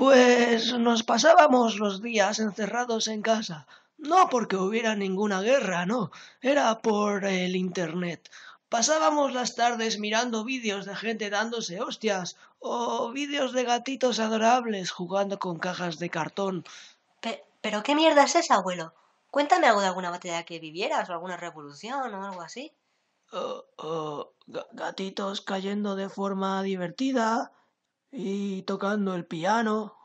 Pues nos pasábamos los días encerrados en casa. No porque hubiera ninguna guerra, no. Era por el Internet. Pasábamos las tardes mirando vídeos de gente dándose hostias o vídeos de gatitos adorables jugando con cajas de cartón. ¿Pero qué mierda es esa, abuelo? Cuéntame algo de alguna batalla que vivieras o alguna revolución o algo así. Oh, oh, gatitos cayendo de forma divertida y tocando el piano.